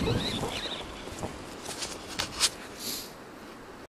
you